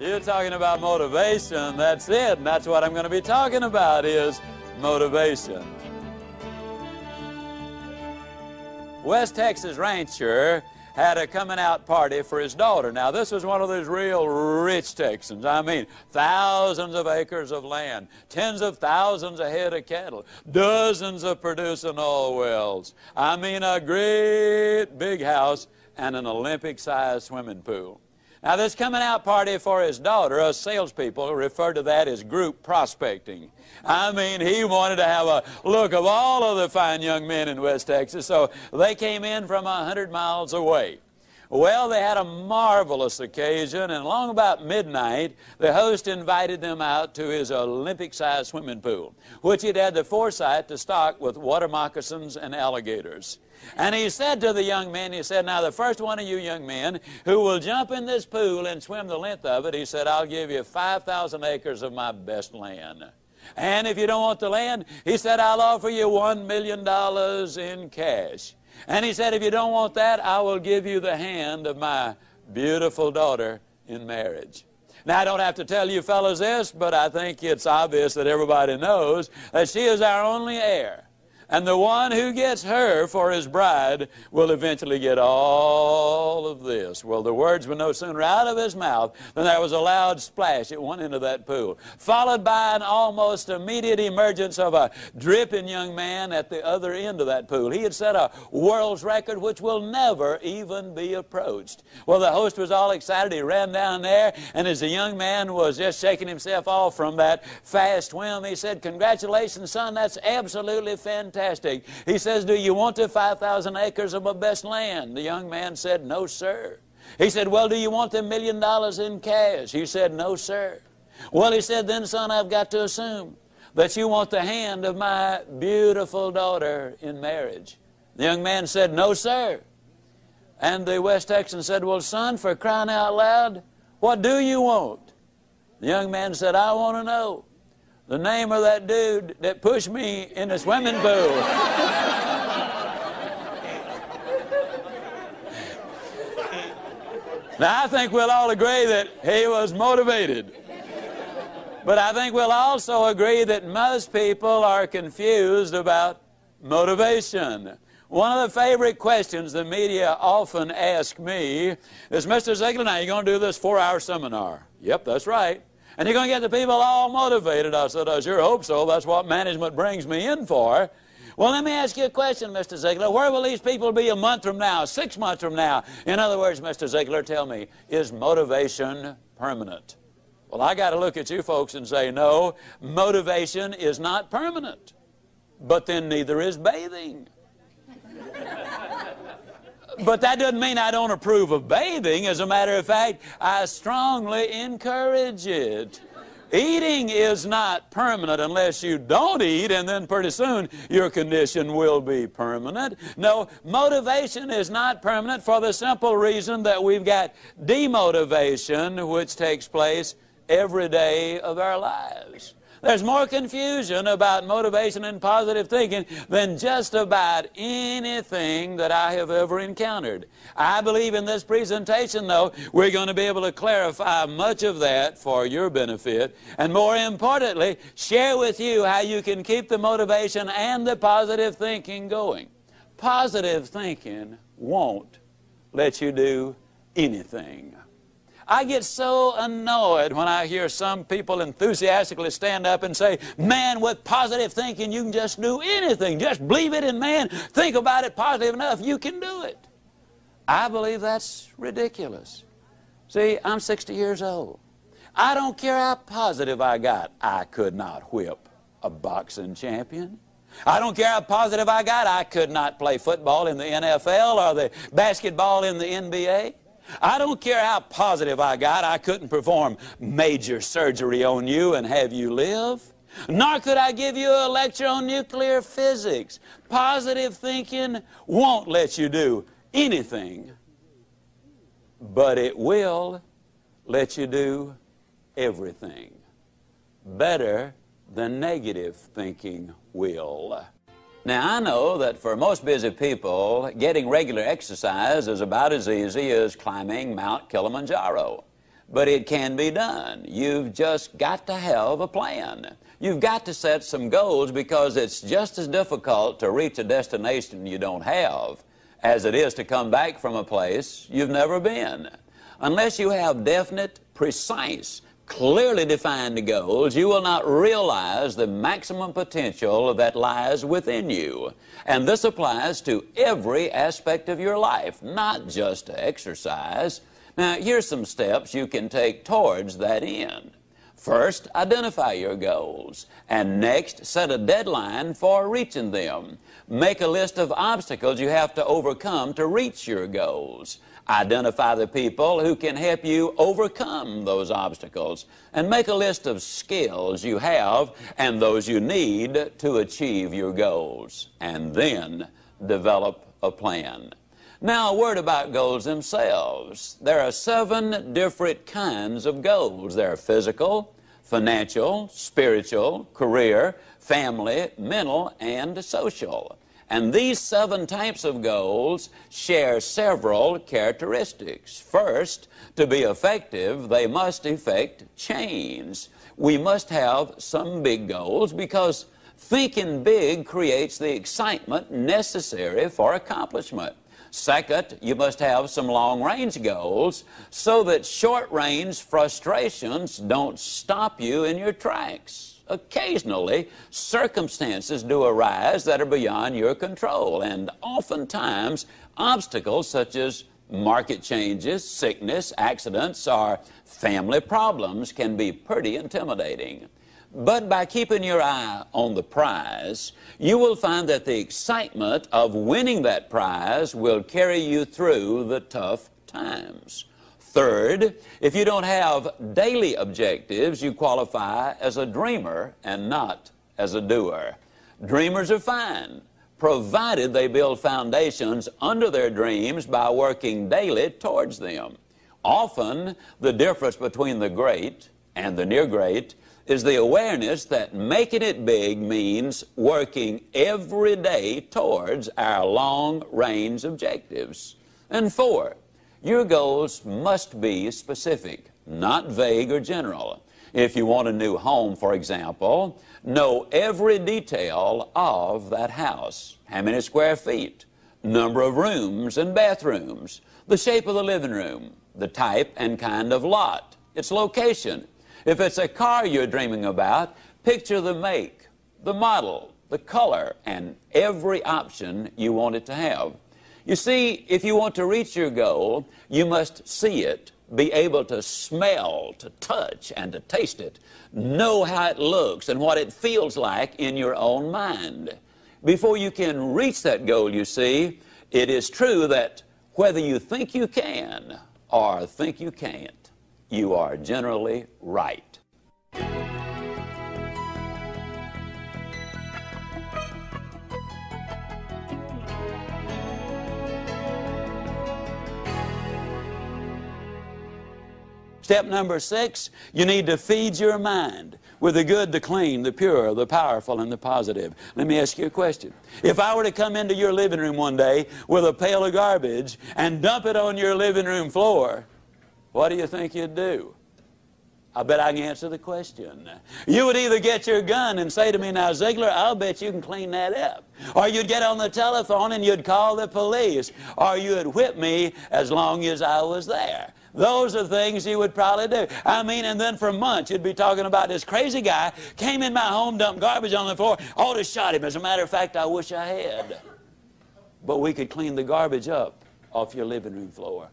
You're talking about motivation. That's it. And that's what I'm going to be talking about is motivation. West Texas rancher had a coming out party for his daughter. Now, this was one of those real rich Texans. I mean, thousands of acres of land, tens of thousands of head of cattle, dozens of producing oil wells. I mean, a great big house and an Olympic sized swimming pool. Now, this coming out party for his daughter, us salespeople refer to that as group prospecting. I mean, he wanted to have a look of all of the fine young men in West Texas, so they came in from a 100 miles away. Well, they had a marvelous occasion, and along about midnight, the host invited them out to his Olympic-sized swimming pool, which he'd had the foresight to stock with water moccasins and alligators. And he said to the young men, he said, now the first one of you young men who will jump in this pool and swim the length of it, he said, I'll give you 5,000 acres of my best land. And if you don't want the land, he said, I'll offer you $1 million in cash. And he said, if you don't want that, I will give you the hand of my beautiful daughter in marriage. Now, I don't have to tell you fellows this, but I think it's obvious that everybody knows that she is our only heir. And the one who gets her for his bride will eventually get all of this. Well, the words were no sooner out of his mouth than there was a loud splash at one end of that pool, followed by an almost immediate emergence of a dripping young man at the other end of that pool. He had set a world's record which will never even be approached. Well, the host was all excited. He ran down there, and as the young man was just shaking himself off from that fast swim, he said, Congratulations, son, that's absolutely fantastic fantastic. He says, Do you want the 5,000 acres of my best land? The young man said, No, sir. He said, Well, do you want the million dollars in cash? He said, No, sir. Well, he said, Then, son, I've got to assume that you want the hand of my beautiful daughter in marriage. The young man said, No, sir. And the West Texan said, Well, son, for crying out loud, what do you want? The young man said, I want to know the name of that dude that pushed me in the swimming pool. now, I think we'll all agree that he was motivated. But I think we'll also agree that most people are confused about motivation. One of the favorite questions the media often ask me is, Mr. Ziglar, now you're going to do this four-hour seminar. Yep, that's right. And you're going to get the people all motivated. I said, I sure hope so. That's what management brings me in for. Well, let me ask you a question, Mr. Ziglar. Where will these people be a month from now, six months from now? In other words, Mr. Ziglar, tell me, is motivation permanent? Well, I got to look at you folks and say, no, motivation is not permanent. But then neither is bathing. But that doesn't mean I don't approve of bathing. As a matter of fact, I strongly encourage it. Eating is not permanent unless you don't eat, and then pretty soon your condition will be permanent. No, motivation is not permanent for the simple reason that we've got demotivation, which takes place every day of our lives. There's more confusion about motivation and positive thinking than just about anything that I have ever encountered. I believe in this presentation, though, we're going to be able to clarify much of that for your benefit, and more importantly, share with you how you can keep the motivation and the positive thinking going. Positive thinking won't let you do anything. I get so annoyed when I hear some people enthusiastically stand up and say, man, with positive thinking, you can just do anything. Just believe it, and man, think about it positive enough, you can do it. I believe that's ridiculous. See, I'm 60 years old. I don't care how positive I got. I could not whip a boxing champion. I don't care how positive I got. I could not play football in the NFL or the basketball in the NBA. I don't care how positive I got, I couldn't perform major surgery on you and have you live. Nor could I give you a lecture on nuclear physics. Positive thinking won't let you do anything, but it will let you do everything. Better than negative thinking will. Now, I know that for most busy people, getting regular exercise is about as easy as climbing Mount Kilimanjaro. but it can be done. You've just got to have a plan. You've got to set some goals because it's just as difficult to reach a destination you don't have as it is to come back from a place you've never been. Unless you have definite, precise, clearly defined goals, you will not realize the maximum potential that lies within you. And this applies to every aspect of your life, not just exercise. Now, here's some steps you can take towards that end. First, identify your goals. And next, set a deadline for reaching them. Make a list of obstacles you have to overcome to reach your goals. Identify the people who can help you overcome those obstacles. And make a list of skills you have and those you need to achieve your goals. And then develop a plan. Now, a word about goals themselves. There are seven different kinds of goals. There are physical, financial, spiritual, career, family, mental, and social. And these seven types of goals share several characteristics. First, to be effective, they must effect change. We must have some big goals because thinking big creates the excitement necessary for accomplishment. Second, you must have some long range goals so that short range frustrations don't stop you in your tracks. Occasionally, circumstances do arise that are beyond your control, and oftentimes, obstacles such as market changes, sickness, accidents, or family problems can be pretty intimidating. But by keeping your eye on the prize, you will find that the excitement of winning that prize will carry you through the tough times. Third, if you don't have daily objectives, you qualify as a dreamer and not as a doer. Dreamers are fine, provided they build foundations under their dreams by working daily towards them. Often, the difference between the great and the near great is the awareness that making it big means working every day towards our long range objectives. And four, your goals must be specific, not vague or general. If you want a new home, for example, know every detail of that house. How many square feet, number of rooms and bathrooms, the shape of the living room, the type and kind of lot, its location, if it's a car you're dreaming about, picture the make, the model, the color, and every option you want it to have. You see, if you want to reach your goal, you must see it, be able to smell, to touch, and to taste it, know how it looks and what it feels like in your own mind. Before you can reach that goal, you see, it is true that whether you think you can or think you can't, you are generally right. Step number six, you need to feed your mind with the good, the clean, the pure, the powerful, and the positive. Let me ask you a question. If I were to come into your living room one day with a pail of garbage and dump it on your living room floor, what do you think you'd do? I bet I can answer the question. You would either get your gun and say to me, Now, Ziglar, I'll bet you can clean that up. Or you'd get on the telephone and you'd call the police. Or you'd whip me as long as I was there. Those are things you would probably do. I mean, and then for months you'd be talking about this crazy guy came in my home, dumped garbage on the floor, ought to shot him. As a matter of fact, I wish I had. But we could clean the garbage up off your living room floor.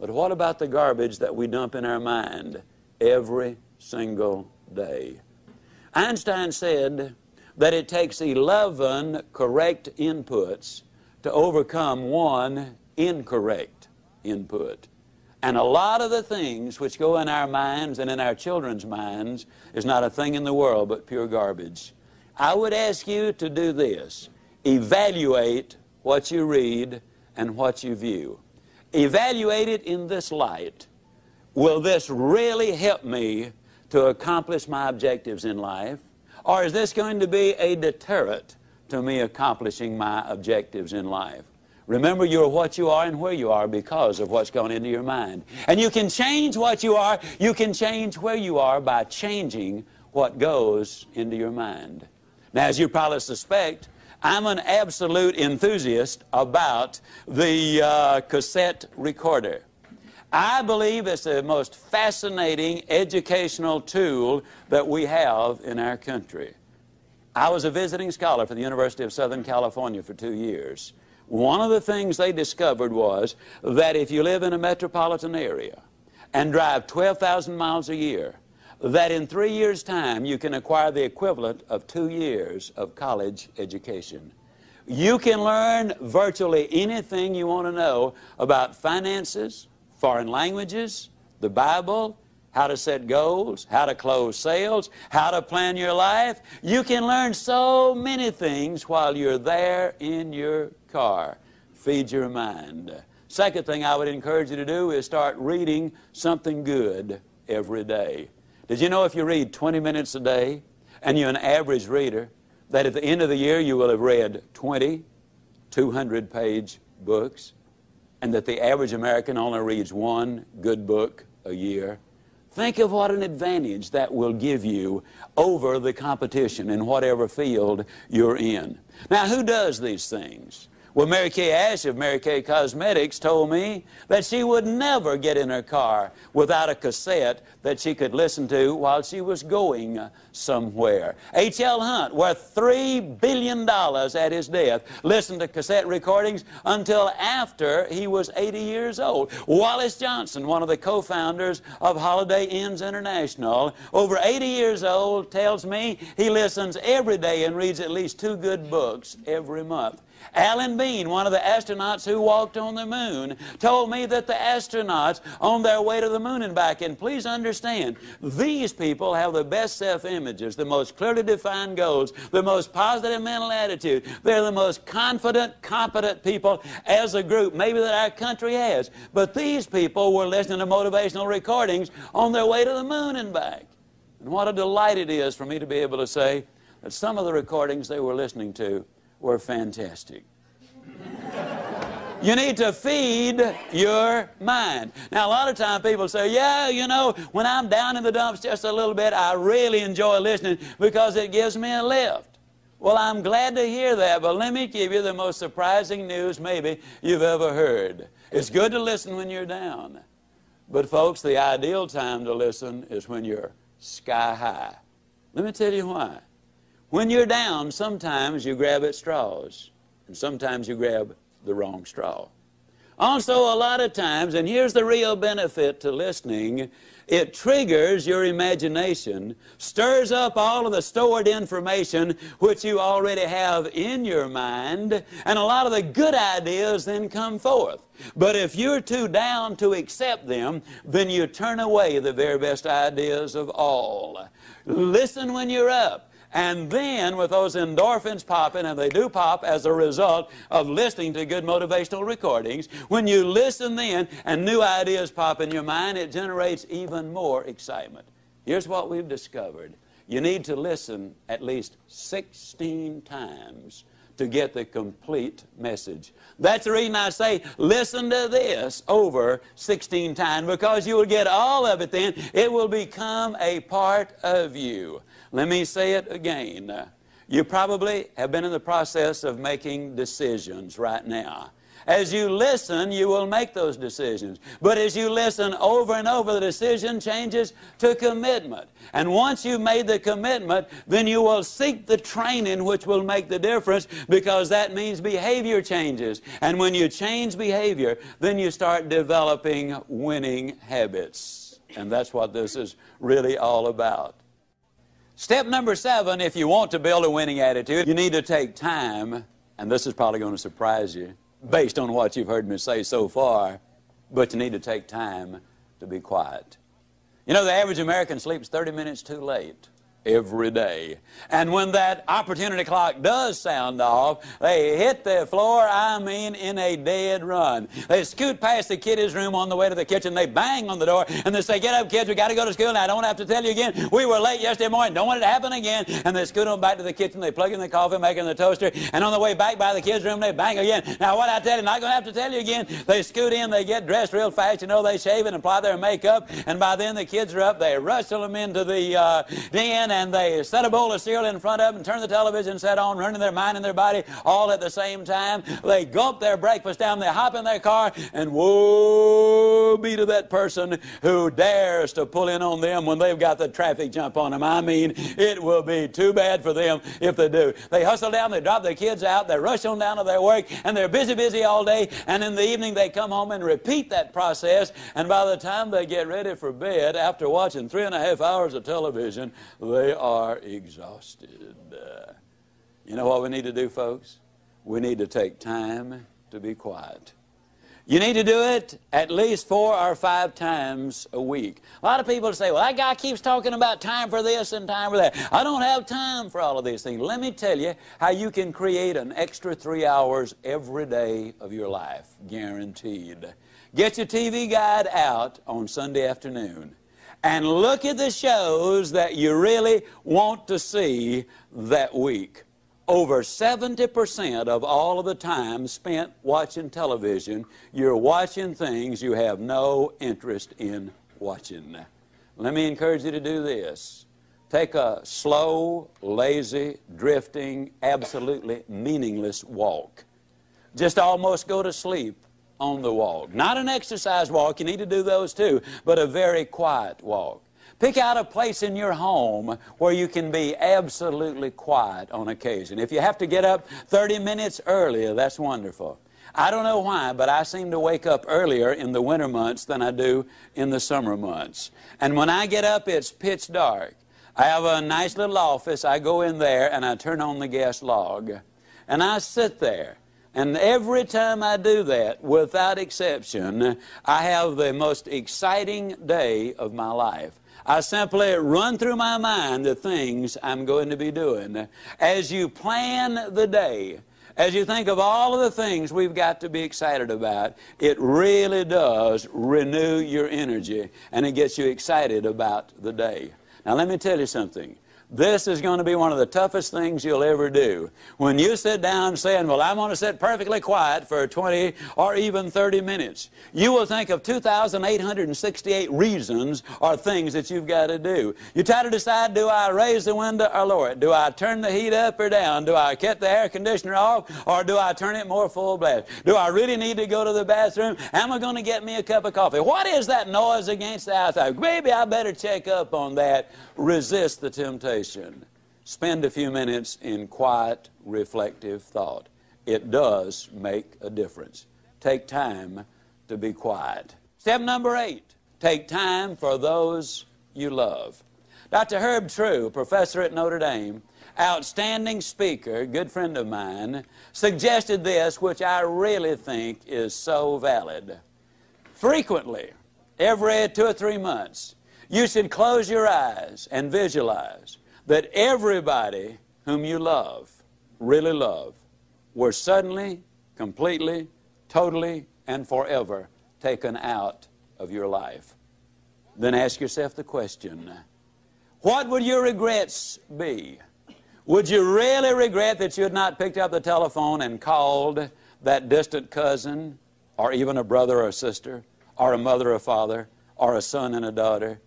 But what about the garbage that we dump in our mind every single day? Einstein said that it takes 11 correct inputs to overcome one incorrect input. And a lot of the things which go in our minds and in our children's minds is not a thing in the world but pure garbage. I would ask you to do this evaluate what you read and what you view evaluate it in this light. Will this really help me to accomplish my objectives in life? Or is this going to be a deterrent to me accomplishing my objectives in life? Remember, you're what you are and where you are because of what's gone into your mind. And you can change what you are, you can change where you are by changing what goes into your mind. Now, as you probably suspect, I'm an absolute enthusiast about the uh, cassette recorder. I believe it's the most fascinating educational tool that we have in our country. I was a visiting scholar for the University of Southern California for two years. One of the things they discovered was that if you live in a metropolitan area and drive 12,000 miles a year, that in three years' time you can acquire the equivalent of two years of college education. You can learn virtually anything you want to know about finances, foreign languages, the Bible, how to set goals, how to close sales, how to plan your life. You can learn so many things while you're there in your car. Feed your mind. Second thing I would encourage you to do is start reading something good every day. Did you know if you read 20 minutes a day and you're an average reader, that at the end of the year you will have read 20 200 page books, and that the average American only reads one good book a year? Think of what an advantage that will give you over the competition in whatever field you're in. Now, who does these things? Well, Mary Kay Ash of Mary Kay Cosmetics told me that she would never get in her car without a cassette that she could listen to while she was going somewhere. H.L. Hunt, worth $3 billion at his death, listened to cassette recordings until after he was 80 years old. Wallace Johnson, one of the co-founders of Holiday Inns International, over 80 years old, tells me he listens every day and reads at least two good books every month. Alan Bean, one of the astronauts who walked on the moon, told me that the astronauts on their way to the moon and back, and please understand, these people have the best self-images, the most clearly defined goals, the most positive mental attitude. They're the most confident, competent people as a group, maybe that our country has. But these people were listening to motivational recordings on their way to the moon and back. And what a delight it is for me to be able to say that some of the recordings they were listening to were fantastic. You need to feed your mind. Now, a lot of times people say, yeah, you know, when I'm down in the dumps just a little bit, I really enjoy listening because it gives me a lift. Well, I'm glad to hear that, but let me give you the most surprising news maybe you've ever heard. It's good to listen when you're down. But, folks, the ideal time to listen is when you're sky high. Let me tell you why. When you're down, sometimes you grab at straws, and sometimes you grab the wrong straw. Also, a lot of times, and here's the real benefit to listening, it triggers your imagination, stirs up all of the stored information which you already have in your mind, and a lot of the good ideas then come forth. But if you're too down to accept them, then you turn away the very best ideas of all. Listen when you're up. And then with those endorphins popping, and they do pop as a result of listening to good motivational recordings, when you listen then and new ideas pop in your mind, it generates even more excitement. Here's what we've discovered. You need to listen at least 16 times to get the complete message. That's the reason I say listen to this over 16 times because you will get all of it then. It will become a part of you. Let me say it again. Uh, you probably have been in the process of making decisions right now. As you listen, you will make those decisions. But as you listen over and over, the decision changes to commitment. And once you've made the commitment, then you will seek the training which will make the difference because that means behavior changes. And when you change behavior, then you start developing winning habits. And that's what this is really all about. Step number seven, if you want to build a winning attitude, you need to take time, and this is probably going to surprise you based on what you've heard me say so far, but you need to take time to be quiet. You know, the average American sleeps 30 minutes too late every day. And when that opportunity clock does sound off, they hit the floor, I mean, in a dead run. They scoot past the kiddies' room on the way to the kitchen. They bang on the door and they say, Get up, kids, we got to go to school. Now, I don't have to tell you again. We were late yesterday morning. Don't want it to happen again. And they scoot on back to the kitchen. They plug in the coffee maker and the toaster. And on the way back by the kids' room, they bang again. Now, what I tell you, not going to have to tell you again. They scoot in, they get dressed real fast. You know, they shave and apply their makeup. And by then, the kids are up. They rustle them into the uh, den and they set a bowl of cereal in front of them, turn the television set on, running their mind and their body all at the same time. They gulp their breakfast down, they hop in their car, and woe be to that person who dares to pull in on them when they've got the traffic jump on them. I mean, it will be too bad for them if they do. They hustle down, they drop their kids out, they rush on down to their work, and they're busy, busy all day, and in the evening they come home and repeat that process, and by the time they get ready for bed, after watching three and a half hours of television, they are exhausted. You know what we need to do, folks? We need to take time to be quiet. You need to do it at least four or five times a week. A lot of people say, well, that guy keeps talking about time for this and time for that. I don't have time for all of these things. Let me tell you how you can create an extra three hours every day of your life, guaranteed. Get your TV guide out on Sunday afternoon and look at the shows that you really want to see that week over 70% of all of the time spent watching television, you're watching things you have no interest in watching. Let me encourage you to do this. Take a slow, lazy, drifting, absolutely meaningless walk. Just almost go to sleep on the walk. Not an exercise walk, you need to do those too, but a very quiet walk. Pick out a place in your home where you can be absolutely quiet on occasion. If you have to get up 30 minutes earlier, that's wonderful. I don't know why, but I seem to wake up earlier in the winter months than I do in the summer months. And when I get up, it's pitch dark. I have a nice little office. I go in there and I turn on the gas log. And I sit there. And every time I do that, without exception, I have the most exciting day of my life. I simply run through my mind the things I'm going to be doing. As you plan the day, as you think of all of the things we've got to be excited about, it really does renew your energy and it gets you excited about the day. Now, let me tell you something. This is going to be one of the toughest things you'll ever do. When you sit down saying, Well, I'm going to sit perfectly quiet for 20 or even 30 minutes, you will think of 2,868 reasons or things that you've got to do. You try to decide do I raise the window or lower it? Do I turn the heat up or down? Do I cut the air conditioner off or do I turn it more full blast? Do I really need to go to the bathroom? Am I going to get me a cup of coffee? What is that noise against the outside? Maybe I better check up on that. Resist the temptation spend a few minutes in quiet, reflective thought. It does make a difference. Take time to be quiet. Step number eight take time for those you love. Dr. Herb True, professor at Notre Dame, outstanding speaker, good friend of mine, suggested this, which I really think is so valid. Frequently, every two or three months, you should close your eyes and visualize that everybody whom you love, really love, were suddenly, completely, totally, and forever taken out of your life. Then ask yourself the question what would your regrets be? Would you really regret that you had not picked up the telephone and called that distant cousin, or even a brother or a sister, or a mother or father, or a son and a daughter?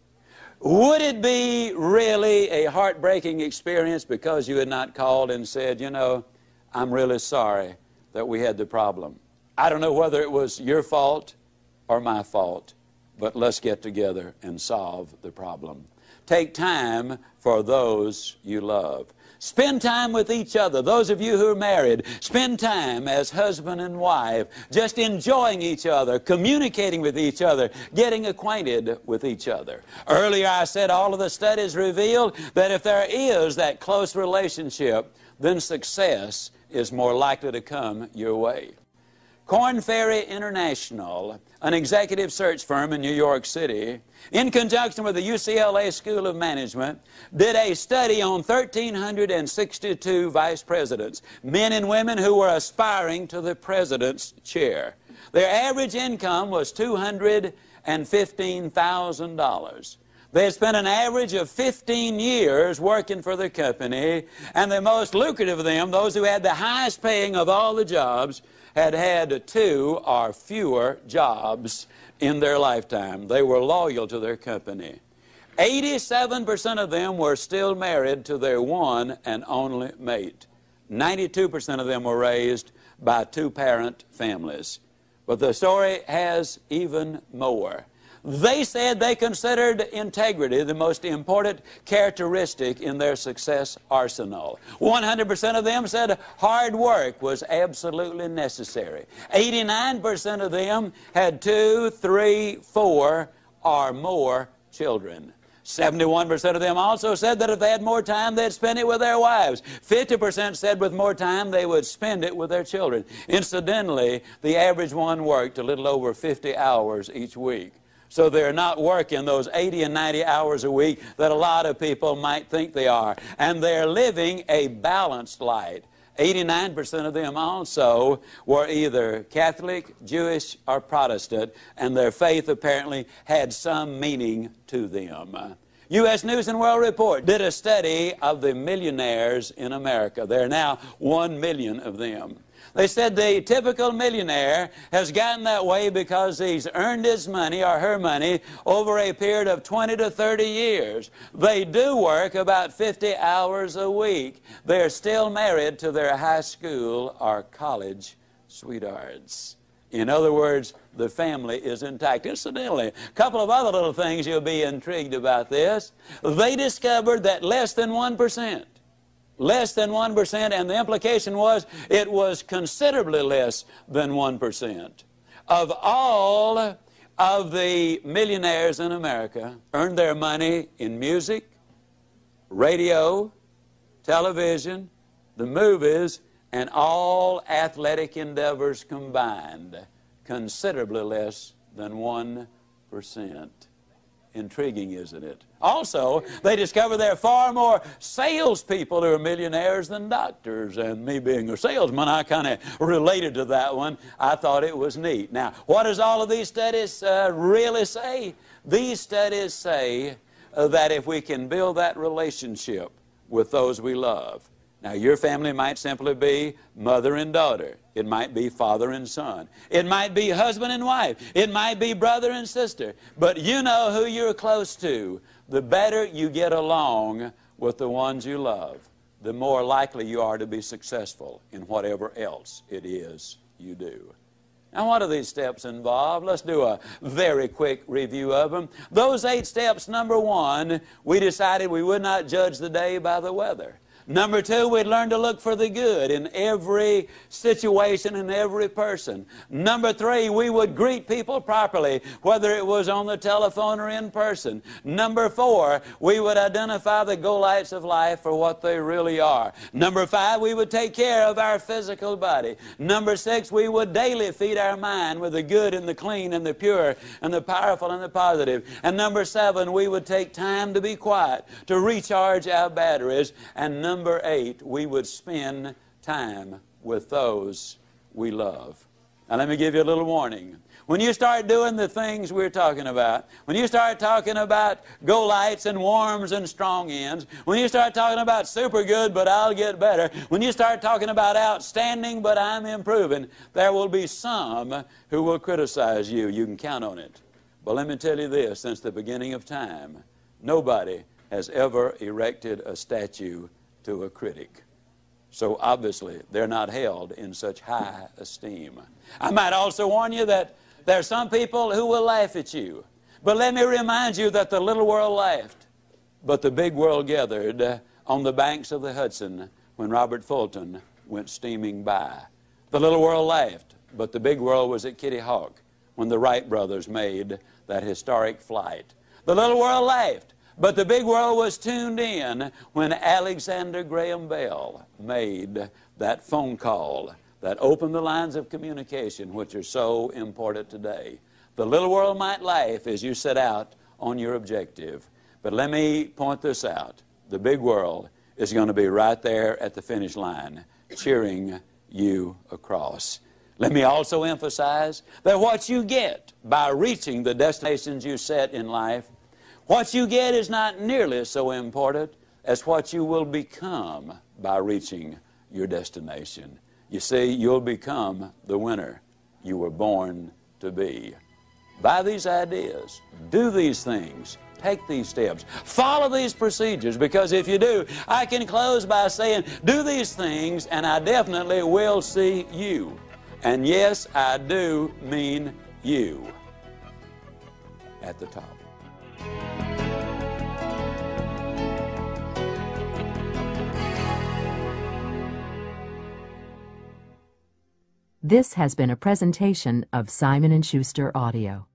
Would it be really a heartbreaking experience because you had not called and said, you know, I'm really sorry that we had the problem? I don't know whether it was your fault or my fault, but let's get together and solve the problem. Take time for those you love. Spend time with each other. Those of you who are married, spend time as husband and wife, just enjoying each other, communicating with each other, getting acquainted with each other. Earlier I said all of the studies revealed that if there is that close relationship, then success is more likely to come your way. Korn Ferry International, an executive search firm in New York City, in conjunction with the UCLA School of Management, did a study on 1,362 vice presidents, men and women who were aspiring to the president's chair. Their average income was $215,000. They had spent an average of 15 years working for the company, and the most lucrative of them, those who had the highest paying of all the jobs, had had two or fewer jobs in their lifetime. They were loyal to their company. 87% of them were still married to their one and only mate. 92% of them were raised by two parent families. But the story has even more. They said they considered integrity the most important characteristic in their success arsenal. 100% of them said hard work was absolutely necessary. 89% of them had two, three, four, or more children. 71% of them also said that if they had more time, they'd spend it with their wives. 50% said with more time, they would spend it with their children. Incidentally, the average one worked a little over 50 hours each week. So they're not working those 80 and 90 hours a week that a lot of people might think they are. And they're living a balanced life. 89% of them also were either Catholic, Jewish, or Protestant, and their faith apparently had some meaning to them. U.S. News and World Report did a study of the millionaires in America. There are now 1 million of them. They said the typical millionaire has gotten that way because he's earned his money or her money over a period of 20 to 30 years. They do work about 50 hours a week. They're still married to their high school or college sweethearts. In other words, the family is intact. Incidentally, a couple of other little things you'll be intrigued about this. They discovered that less than 1% less than 1%, and the implication was it was considerably less than 1%. Of all of the millionaires in America earned their money in music, radio, television, the movies, and all athletic endeavors combined, considerably less than 1%. Intriguing, isn't it? Also, they discover there are far more salespeople who are millionaires than doctors. And me being a salesman, I kind of related to that one. I thought it was neat. Now, what does all of these studies uh, really say? These studies say uh, that if we can build that relationship with those we love, now, your family might simply be mother and daughter. It might be father and son. It might be husband and wife. It might be brother and sister. But you know who you're close to. The better you get along with the ones you love, the more likely you are to be successful in whatever else it is you do. Now, what do these steps involve? Let's do a very quick review of them. Those eight steps, number one, we decided we would not judge the day by the weather. Number two, we'd learn to look for the good in every situation and every person. Number three, we would greet people properly, whether it was on the telephone or in person. Number four, we would identify the Goliaths of life for what they really are. Number five, we would take care of our physical body. Number six, we would daily feed our mind with the good and the clean and the pure and the powerful and the positive. And number seven, we would take time to be quiet, to recharge our batteries. And number number eight, we would spend time with those we love. Now, let me give you a little warning. When you start doing the things we're talking about, when you start talking about Goliaths and warms and strong ends, when you start talking about super good but I'll get better, when you start talking about outstanding but I'm improving, there will be some who will criticize you. You can count on it. But let me tell you this since the beginning of time, nobody has ever erected a statue to a critic. So obviously, they're not held in such high esteem. I might also warn you that there are some people who will laugh at you. But let me remind you that the little world laughed, but the big world gathered on the banks of the Hudson when Robert Fulton went steaming by. The little world laughed, but the big world was at Kitty Hawk when the Wright brothers made that historic flight. The little world laughed, but the big world was tuned in when Alexander Graham Bell made that phone call that opened the lines of communication which are so important today. The little world might laugh as you set out on your objective, but let me point this out. The big world is going to be right there at the finish line, cheering you across. Let me also emphasize that what you get by reaching the destinations you set in life, what you get is not nearly so important as what you will become by reaching your destination. You see, you'll become the winner you were born to be. Buy these ideas, do these things, take these steps, follow these procedures, because if you do, I can close by saying, do these things, and I definitely will see you. And yes, I do mean you at the top. This has been a presentation of Simon & Schuster Audio.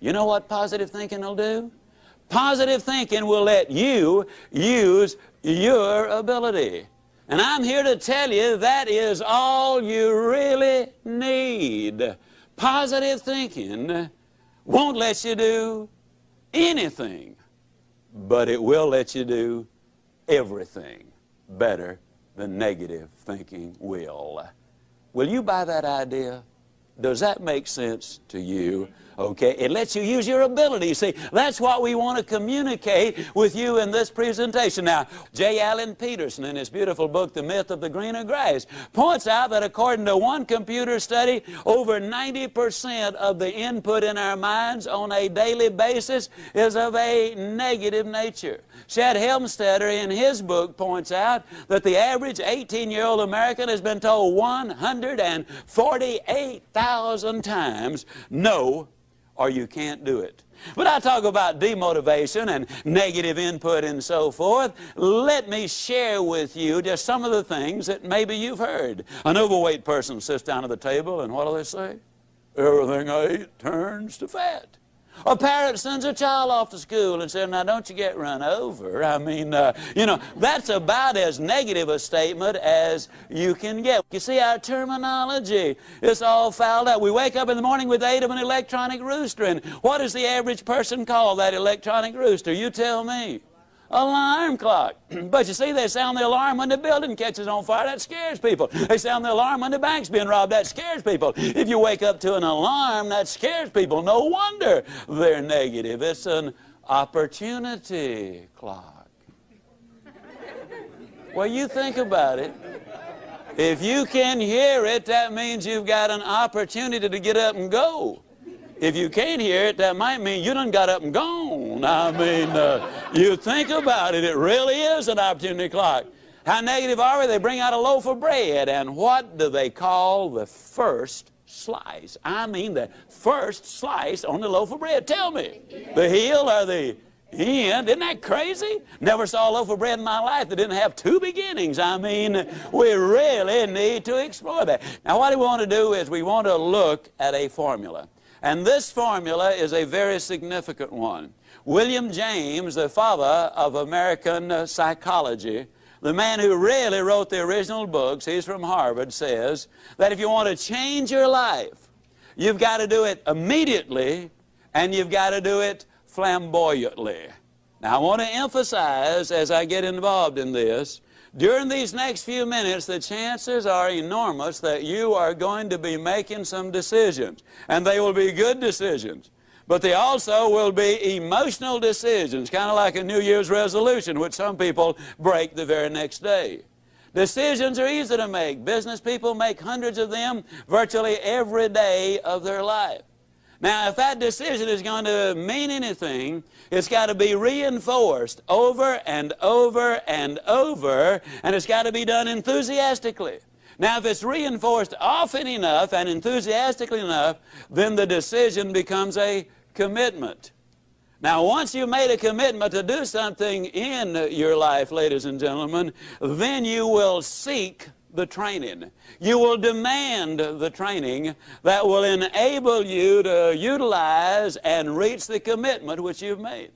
You know what positive thinking will do? Positive thinking will let you use your ability. And I'm here to tell you that is all you really need. Positive thinking won't let you do anything, but it will let you do everything better than negative thinking will. Will you buy that idea? Does that make sense to you? Okay, it lets you use your ability. See, that's what we want to communicate with you in this presentation. Now, J. Allan Petersen, in his beautiful book, The Myth of the Greener Grass, points out that according to one computer study, over 90% of the input in our minds on a daily basis is of a negative nature. Shad Helmstetter, in his book, points out that the average 18 year old American has been told 148,000 times no or you can't do it. But I talk about demotivation and negative input and so forth. Let me share with you just some of the things that maybe you've heard. An overweight person sits down at the table and what do they say? Everything I eat turns to fat. A parent sends a child off to school and says, Now don't you get run over. I mean, uh, you know, that's about as negative a statement as you can get. You see, our terminology is all fouled up. We wake up in the morning with the aid of an electronic rooster, and what does the average person call that electronic rooster? You tell me alarm clock. but you see, they sound the alarm when the building catches on fire. That scares people. They sound the alarm when the bank's being robbed. That scares people. If you wake up to an alarm, that scares people. No wonder they're negative. It's an opportunity clock. well, you think about it. If you can hear it, that means you've got an opportunity to get up and go. If you can't hear it, that might mean you done got up and gone. I mean, uh, you think about it, it really is an opportunity clock. How negative are we? They bring out a loaf of bread, and what do they call the first slice? I mean, the first slice on the loaf of bread. Tell me, the heel or the end? Isn't that crazy? Never saw a loaf of bread in my life that didn't have two beginnings. I mean, we really need to explore that. Now, what we want to do is we want to look at a formula. And this formula is a very significant one. William James, the father of American uh, psychology, the man who really wrote the original books, he's from Harvard, says that if you want to change your life, you've got to do it immediately and you've got to do it flamboyantly. Now, I want to emphasize as I get involved in this during these next few minutes, the chances are enormous that you are going to be making some decisions, and they will be good decisions. But they also will be emotional decisions, kind of like a New Year's resolution, which some people break the very next day. Decisions are easy to make. Business people make hundreds of them virtually every day of their life. Now, if that decision is going to mean anything, it's got to be reinforced over and over and over, and it's got to be done enthusiastically. Now, if it's reinforced often enough and enthusiastically enough, then the decision becomes a commitment. Now, once you've made a commitment to do something in your life, ladies and gentlemen, then you will seek the training. You will demand the training that will enable you to utilize and reach the commitment which you've made.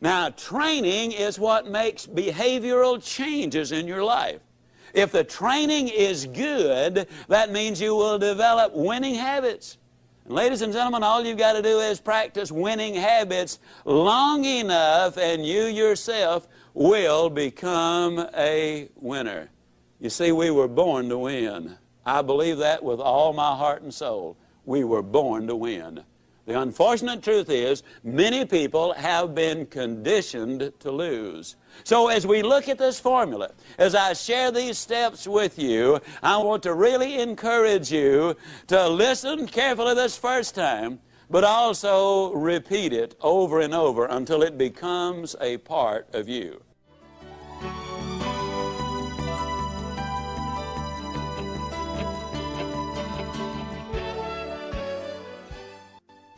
Now, training is what makes behavioral changes in your life. If the training is good, that means you will develop winning habits. And ladies and gentlemen, all you've got to do is practice winning habits long enough, and you yourself will become a winner. You see, we were born to win. I believe that with all my heart and soul. We were born to win. The unfortunate truth is, many people have been conditioned to lose. So, as we look at this formula, as I share these steps with you, I want to really encourage you to listen carefully this first time, but also repeat it over and over until it becomes a part of you.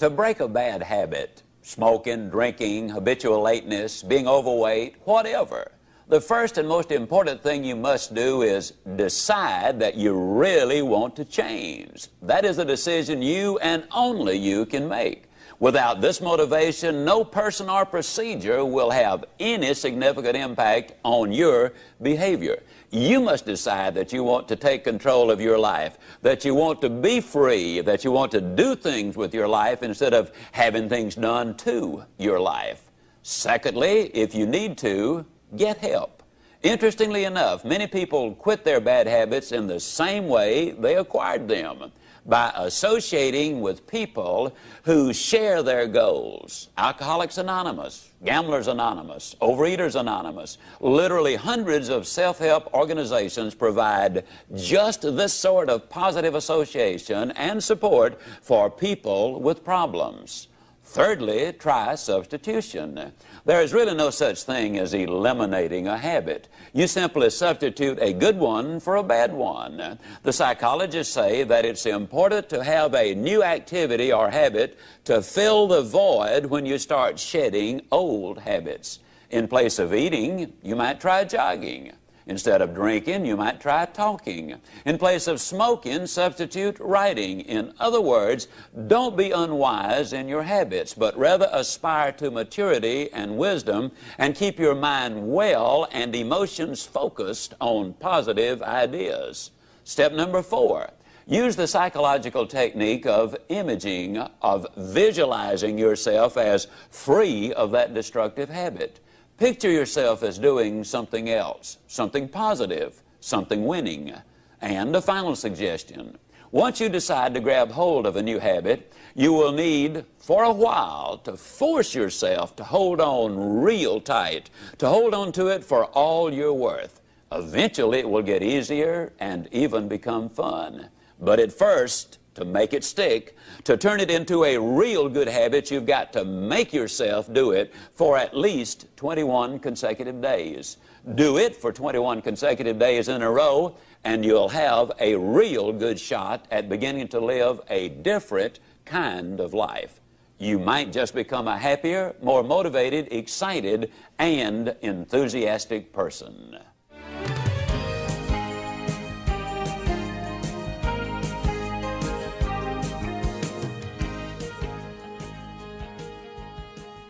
To break a bad habit, smoking, drinking, habitual lateness, being overweight, whatever, the first and most important thing you must do is decide that you really want to change. That is a decision you and only you can make. Without this motivation, no person or procedure will have any significant impact on your behavior. You must decide that you want to take control of your life, that you want to be free, that you want to do things with your life instead of having things done to your life. Secondly, if you need to, get help. Interestingly enough, many people quit their bad habits in the same way they acquired them by associating with people who share their goals. Alcoholics Anonymous, Gamblers Anonymous, Overeaters Anonymous, literally hundreds of self help organizations provide just this sort of positive association and support for people with problems. Thirdly, try substitution. There is really no such thing as eliminating a habit. You simply substitute a good one for a bad one. The psychologists say that it's important to have a new activity or habit to fill the void when you start shedding old habits. In place of eating, you might try jogging. Instead of drinking, you might try talking. In place of smoking, substitute writing. In other words, don't be unwise in your habits, but rather aspire to maturity and wisdom and keep your mind well and emotions focused on positive ideas. Step number four. Use the psychological technique of imaging, of visualizing yourself as free of that destructive habit. Picture yourself as doing something else, something positive, something winning. And a final suggestion. Once you decide to grab hold of a new habit, you will need, for a while, to force yourself to hold on real tight, to hold on to it for all you're worth. Eventually, it will get easier and even become fun. But at first, to make it stick, to turn it into a real good habit, you've got to make yourself do it for at least 21 consecutive days. Do it for 21 consecutive days in a row, and you'll have a real good shot at beginning to live a different kind of life. You might just become a happier, more motivated, excited, and enthusiastic person.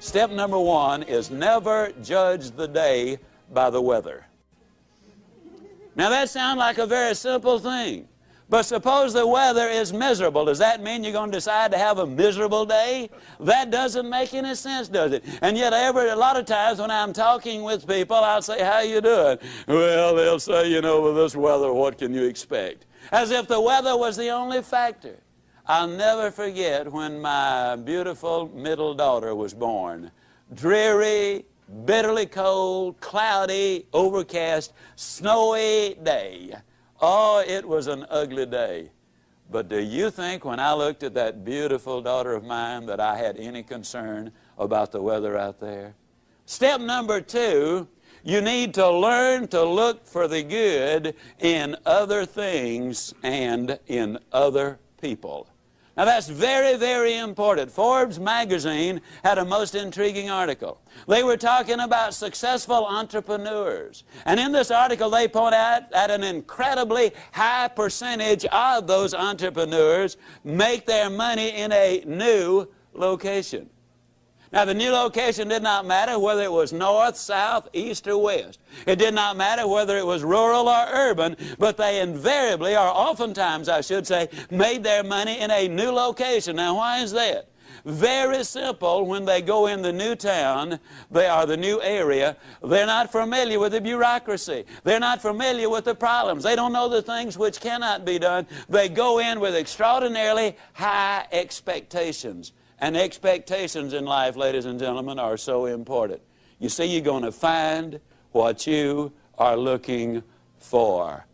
Step number one is never judge the day by the weather. Now that sounds like a very simple thing. But suppose the weather is miserable. Does that mean you're going to decide to have a miserable day? That doesn't make any sense, does it? And yet, every a lot of times when I'm talking with people, I'll say, "How you doing?" Well, they'll say, "You know, with this weather, what can you expect?" As if the weather was the only factor. I'll never forget when my beautiful middle daughter was born. Dreary, bitterly cold, cloudy, overcast, snowy day. Oh, it was an ugly day. But do you think when I looked at that beautiful daughter of mine that I had any concern about the weather out there? Step number two, you need to learn to look for the good in other things and in other people. Now that's very, very important. Forbes magazine had a most intriguing article. They were talking about successful entrepreneurs. And in this article, they point out that an incredibly high percentage of those entrepreneurs make their money in a new location. Now, the new location did not matter whether it was north, south, east, or west. It did not matter whether it was rural or urban, but they invariably, or oftentimes, I should say, made their money in a new location. Now, why is that? Very simple. When they go in the new town, they are the new area, they're not familiar with the bureaucracy. They're not familiar with the problems. They don't know the things which cannot be done. They go in with extraordinarily high expectations. And expectations in life, ladies and gentlemen, are so important. You see, you're going to find what you are looking for.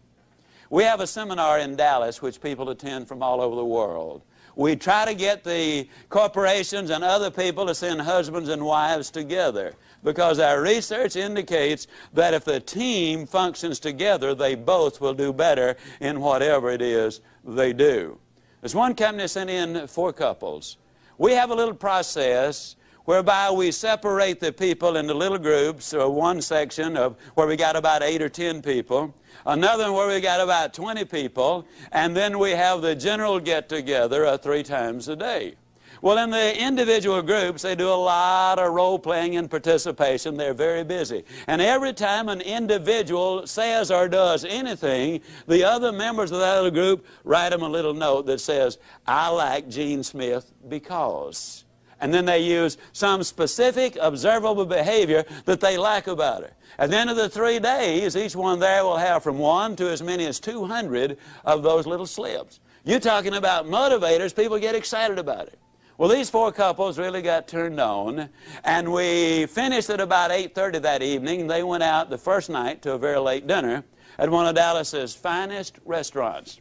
We have a seminar in Dallas which people attend from all over the world. We try to get the corporations and other people to send husbands and wives together because our research indicates that if the team functions together, they both will do better in whatever it is they do. There's one company sent in four couples. We have a little process whereby we separate the people into little groups, so one section of where we got about eight or ten people, another where we got about 20 people, and then we have the general get-together uh, three times a day. Well, in the individual groups, they do a lot of role playing and participation. They're very busy. And every time an individual says or does anything, the other members of that other group write them a little note that says, I like Gene Smith because. And then they use some specific observable behavior that they like about her. At the end of the three days, each one there will have from one to as many as 200 of those little slips. You're talking about motivators, people get excited about it. Well, these four couples really got turned on, and we finished at about 8.30 that evening. They went out the first night to a very late dinner at one of Dallas's finest restaurants.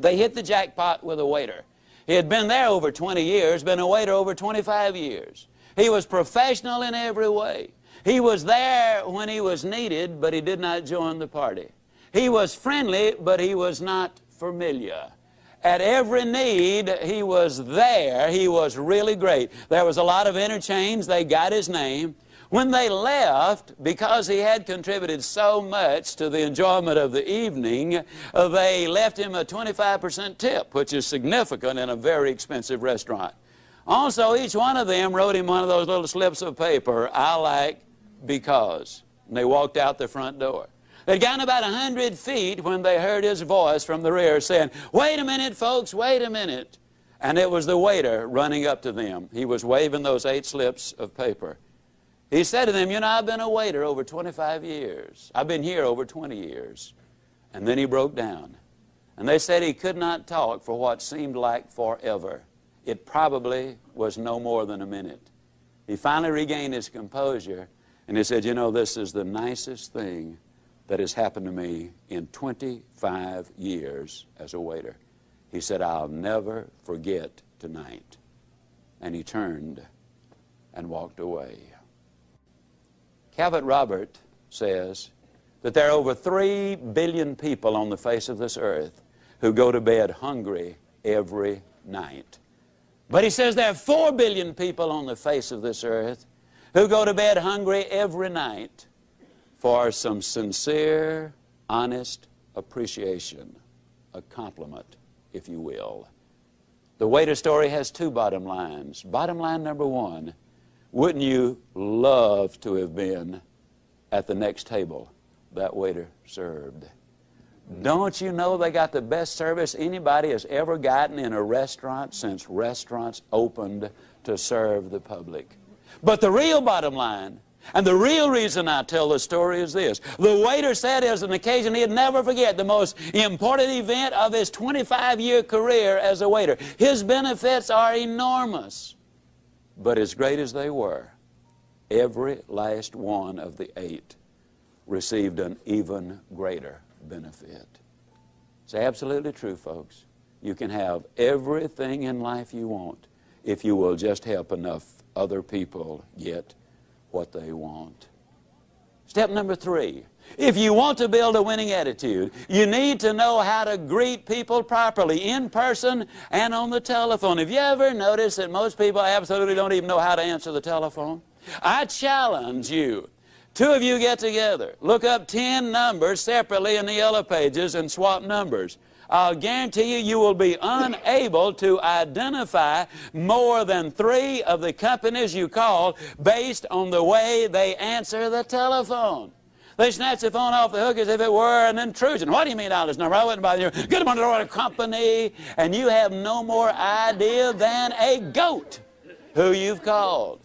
They hit the jackpot with a waiter. He had been there over 20 years, been a waiter over 25 years. He was professional in every way. He was there when he was needed, but he did not join the party. He was friendly, but he was not familiar. At every need, he was there. He was really great. There was a lot of interchange. They got his name. When they left, because he had contributed so much to the enjoyment of the evening, uh, they left him a 25% tip, which is significant in a very expensive restaurant. Also, each one of them wrote him one of those little slips of paper, I like because. And they walked out the front door. They'd gotten about a hundred feet when they heard his voice from the rear saying, Wait a minute, folks, wait a minute. And it was the waiter running up to them. He was waving those eight slips of paper. He said to them, You know, I've been a waiter over 25 years. I've been here over 20 years. And then he broke down. And they said he could not talk for what seemed like forever. It probably was no more than a minute. He finally regained his composure and he said, You know, this is the nicest thing that has happened to me in 25 years as a waiter. He said, I'll never forget tonight. And he turned and walked away. Cavett Robert says that there are over 3 billion people on the face of this earth who go to bed hungry every night. But he says there are 4 billion people on the face of this earth who go to bed hungry every night for some sincere, honest appreciation, a compliment, if you will. The waiter story has two bottom lines. Bottom line number one, wouldn't you love to have been at the next table that waiter served? Don't you know they got the best service anybody has ever gotten in a restaurant since restaurants opened to serve the public? But the real bottom line and the real reason I tell the story is this. The waiter said it was an occasion he'd never forget, the most important event of his 25-year career as a waiter. His benefits are enormous. But as great as they were, every last one of the eight received an even greater benefit. It's absolutely true, folks. You can have everything in life you want if you will just help enough other people get what they want. Step number three. If you want to build a winning attitude, you need to know how to greet people properly in person and on the telephone. Have you ever noticed that most people absolutely don't even know how to answer the telephone? I challenge you. Two of you get together. Look up 10 numbers separately in the yellow pages and swap numbers. I'll guarantee you, you will be unable to identify more than three of the companies you call based on the way they answer the telephone. They snatch the phone off the hook as if it were an intrusion. What do you mean, Alice number? I wouldn't bother you. Good morning, Lord Company. And you have no more idea than a goat who you've called.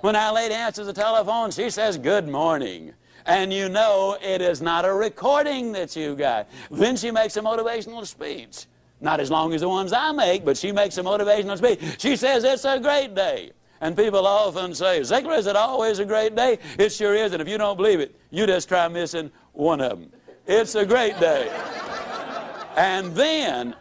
When our lady answers the telephone, she says, Good morning. And you know it is not a recording that you got. Then she makes a motivational speech. Not as long as the ones I make, but she makes a motivational speech. She says, It's a great day. And people often say, Ziglar, is it always a great day? It sure is. And if you don't believe it, you just try missing one of them. It's a great day. and then,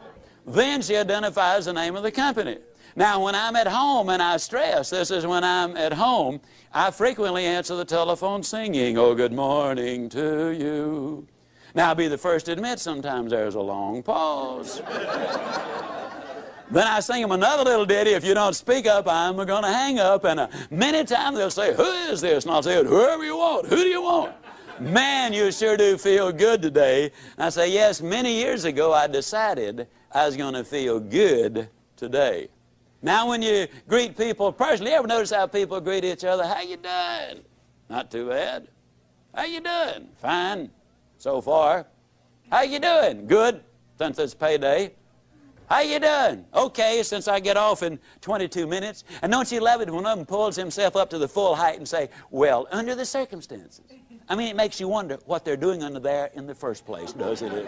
then she identifies the name of the company. Now, when I'm at home and I stress, this is when I'm at home, I frequently answer the telephone singing, Oh, good morning to you. Now, I'll be the first to admit sometimes there's a long pause. then I sing them another little ditty. If you don't speak up, I'm going to hang up. And uh, many times they'll say, Who is this? And I'll say, Whoever you want. Who do you want? Man, you sure do feel good today. And I say, Yes, many years ago I decided I was going to feel good today. Now, when you greet people personally, you ever notice how people greet each other? How you doing? Not too bad. How you doing? Fine, so far. How you doing? Good, since it's payday. How you doing? Okay, since I get off in 22 minutes. And don't you love it when one of them pulls himself up to the full height and say, well, under the circumstances. I mean, it makes you wonder what they're doing under there in the first place, doesn't it?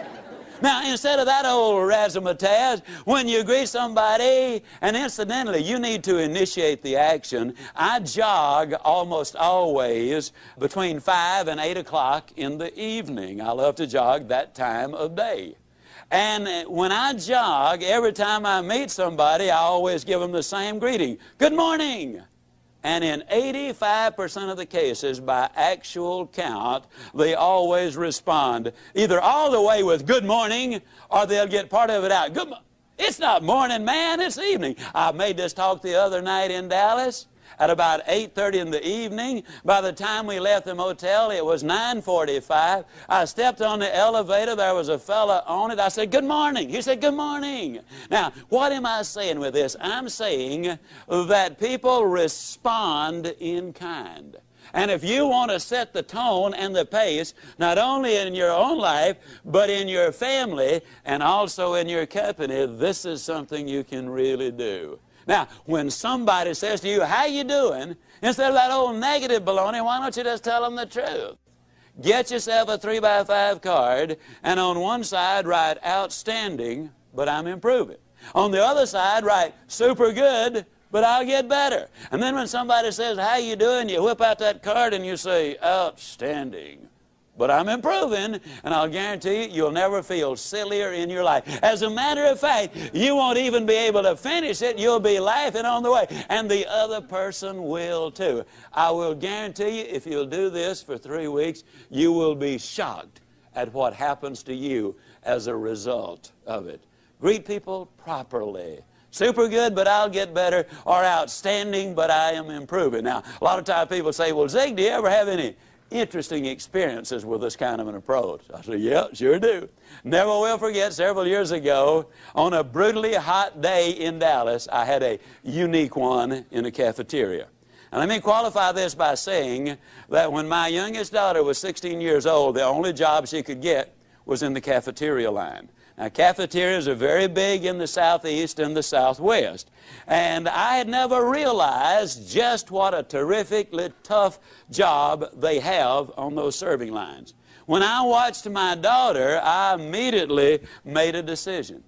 Now, instead of that old razzmatazz, when you greet somebody, and incidentally, you need to initiate the action, I jog almost always between 5 and 8 o'clock in the evening. I love to jog that time of day. And uh, when I jog, every time I meet somebody, I always give them the same greeting Good morning. And in 85% of the cases, by actual count, they always respond either all the way with good morning or they'll get part of it out. Good it's not morning, man, it's evening. I made this talk the other night in Dallas at about 8.30 in the evening. By the time we left the motel, it was 9.45. I stepped on the elevator. There was a fella on it. I said, good morning. He said, good morning. Now, what am I saying with this? I'm saying that people respond in kind. And if you want to set the tone and the pace, not only in your own life, but in your family and also in your company, this is something you can really do. Now, when somebody says to you, how you doing? Instead of that old negative baloney, why don't you just tell them the truth? Get yourself a 3 by 5 card, and on one side write outstanding, but I'm improving. On the other side write super good, but I'll get better. And then when somebody says, how you doing? You whip out that card and you say, outstanding. But I'm improving, and I'll guarantee you, you'll never feel sillier in your life. As a matter of fact, you won't even be able to finish it. You'll be laughing on the way, and the other person will too. I will guarantee you, if you'll do this for three weeks, you will be shocked at what happens to you as a result of it. Greet people properly super good, but I'll get better, or outstanding, but I am improving. Now, a lot of times people say, well, Zig, do you ever have any interesting experiences with this kind of an approach. I said, yeah, sure do. Never will forget several years ago, on a brutally hot day in Dallas, I had a unique one in a cafeteria. And let me qualify this by saying that when my youngest daughter was 16 years old, the only job she could get was in the cafeteria line. Now, cafeterias are very big in the southeast and the southwest. And I had never realized just what a terrifically tough job they have on those serving lines. When I watched my daughter, I immediately made a decision.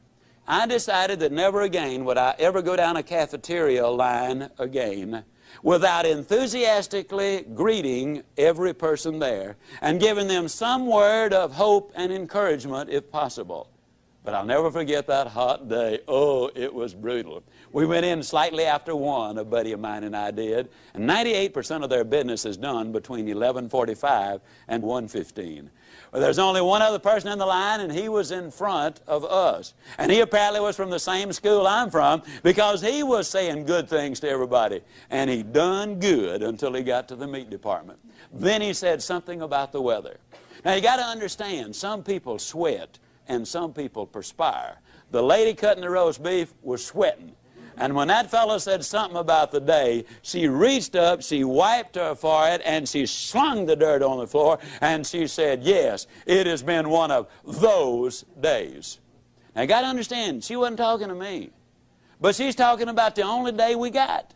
I decided that never again would I ever go down a cafeteria line again without enthusiastically greeting every person there and giving them some word of hope and encouragement if possible. But I'll never forget that hot day. Oh, it was brutal. We went in slightly after 1, a buddy of mine and I did, and 98% of their business is done between 1145 and 115. Well, there's only one other person in the line, and he was in front of us. And he apparently was from the same school I'm from because he was saying good things to everybody. And he done good until he got to the meat department. Then he said something about the weather. Now, you got to understand, some people sweat and some people perspire. The lady cutting the roast beef was sweating. And when that fellow said something about the day, she reached up, she wiped her forehead, and she slung the dirt on the floor, and she said, Yes, it has been one of those days. Now, you got to understand, she wasn't talking to me, but she's talking about the only day we got.